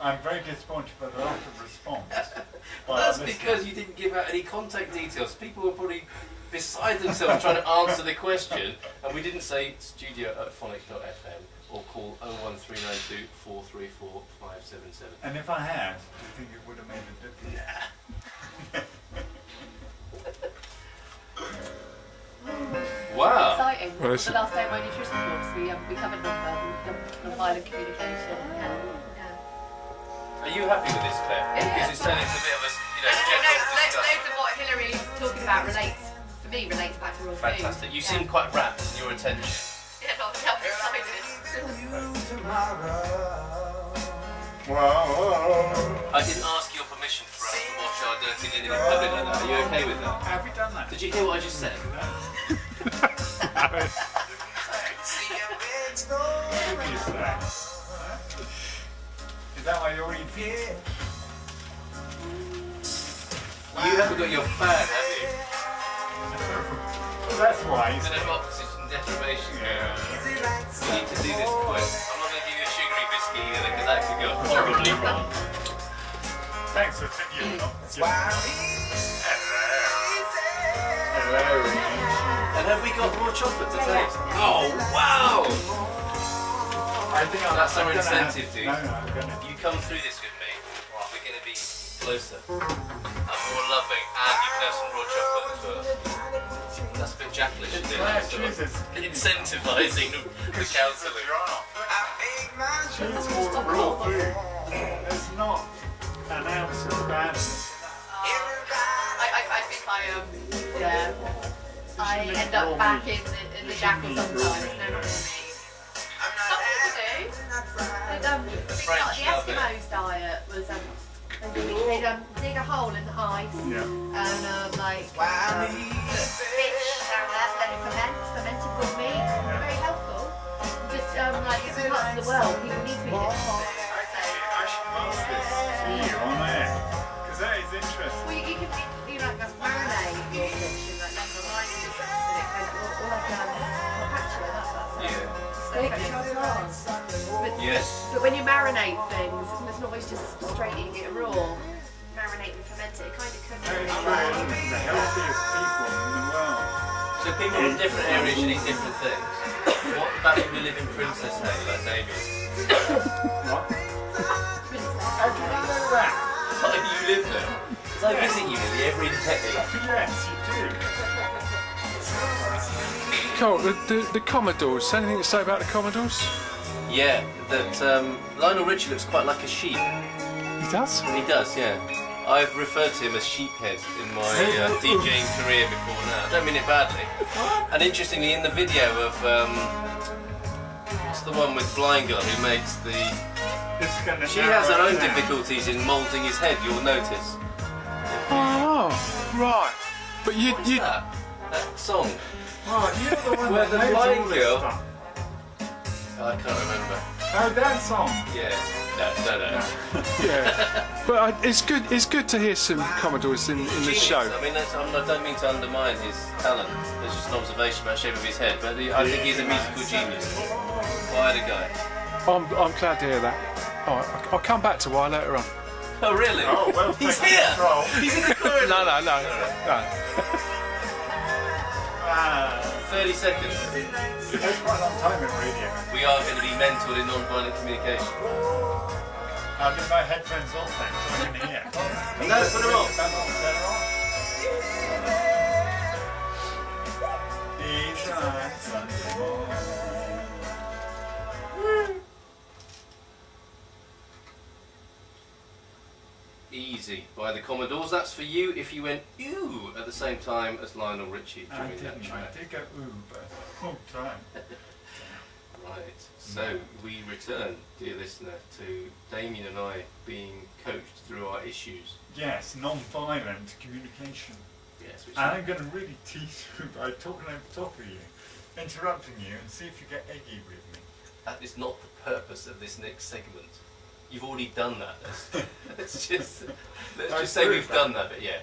I'm very disappointed by the lack of response. Well, that's because you didn't give out any contact details. People were probably beside themselves trying to answer the question, and we didn't say studio at phonic.fm or call 01392 434 577. And if I had, do you think it would have made a difference? Wow! Exciting. Well, the last day of my nutrition course, we, um, we covered non-verbal, non-violent communication. Yeah, yeah. Are you happy with this, Claire? Yeah, Because it's yeah. turning into a bit of a you know, No, no, no, general loads, loads of what Hillary's talking about relates, for me, relates back to raw food. Fantastic. You yeah. seem quite rapt in your attention. Yeah, no, I'm excited. I didn't ask your permission for us to watch our dirty linen in public like that. Are you okay with that? Have we done that? Did you hear what I just said? What that why you're eating? You haven't got your fan, have you? That's why. Bit of oxygen deprivation on. We need to do this quick. I'm not going to give you a sugary biscuit either because that could go horribly wrong. Thanks for you know. Hello. And have we got more chocolate to taste? Oh, wow! Oh, I think I'm, That's I'm our gonna incentive, have, dude. No, no, gonna. You come through this with me, we're going to be closer and more loving, and you can have some raw chocolate as well. That's a bit jackalish, isn't it? Claire, Sort of Jesus. Incentivising the, the counselling. She's all raw food. There's not an ounce of badness. I, I, I think I um yeah I end up back in the, in the jackal sometimes. No, not for But, um, the, French the. Eskimos diet was um they'd, they'd um, dig a hole in the ice Yeah. and um, like um, fish down there, let it ferment, fermented good meat, very helpful. Just um, like different parts of the world, people need to eat different Yeah. But, Yes. but when you marinate things, it's not always just straight eating it raw. Marinate and ferment it, it kind of can Very really true. well. isn't? The healthiest people in the world. So people from different areas should eat different things. What about if we live in Princesshay, like Damien? What? How do you know that? Why do you live there? Because I visit you nearly every day. Yes, you do. Cole, the, the, the Commodores, anything to say about the Commodores? Yeah, that um, Lionel Richie looks quite like a sheep. He does. He does, yeah. I've referred to him as Sheephead in my uh, DJing career before now. I don't mean it badly. And interestingly, in the video of um, what's the one with Blind Girl who makes the This is gonna She has her own difficulties in moulding his head, you'll notice. Oh, right. But you, What's you, that? That song? Oh, you're the one Where that the knows blind girl- stuff. Oh, I can't remember. Oh, that song. Yes. No, no, no. yeah. But I, it's good. It's good to hear some Commodores in, in the Genius. show. I mean, that's, I'm, I don't mean to undermine his talent. It's just an observation about the shape of his head. But the, I think he's a musical genius. Quite a guy. I'm, I'm glad to hear that. All right, I'll come back to why later on. Oh, really? Oh, well, He's here! control. He's in the corridor! No, no, no, no. Ah, 30 seconds. that's quite a long time in radio. We are going to be mentored in non-violent communication. I've got my headphones off thanks, so I can hear. No, put them on. Easy by the Commodores. That's for you if you went ooh at the same time as Lionel Richie I during that didn't, I track. did go ooh, but a long time. Right. So mm. we return, dear listener, to Damien and I being coached through our issues. Yes, non-violent communication. Yes, which And I'm going to really tease you by talking over top of you, interrupting you, and see if you get eggy with me. that is not the purpose of this next segment. You've already done that. Let's, let's just let's just say we've done that. But yeah.